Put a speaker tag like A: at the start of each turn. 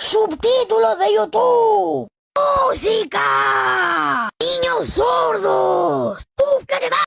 A: Subtítulos de YouTube. Música. Niños sordos.